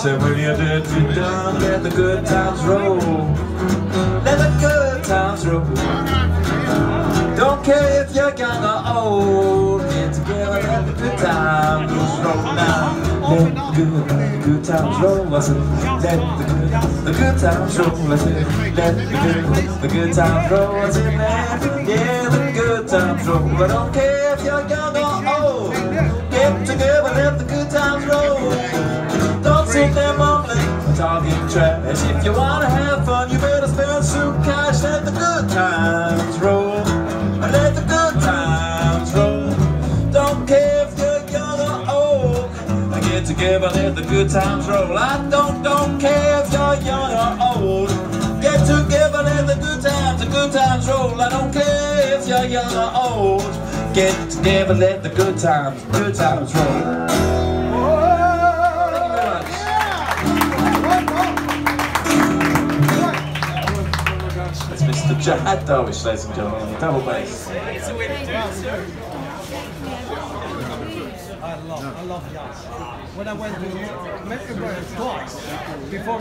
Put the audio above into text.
said, when you're dead, you're done, let the good times roll. Let the good times roll. Don't care if you're young or old, get together, let the good times roll now. Let the good, the good times roll. I said, let the good, the good times roll. I said, let the good, the good times roll. I said, let, yeah, the good times roll. I don't care if you're young trash. If you wanna have fun, you better spend some cash. Let the good times roll. Let the good times roll. Don't care if you're young or old. Get together, let the good times roll. I don't, don't care if you're young or old. Get together, let the good times, the good times roll. I don't care if you're young or old. Get together, let the good times, good times roll. Darwish, ladies and gentlemen, double bass. I love, I love. When I went to twice before.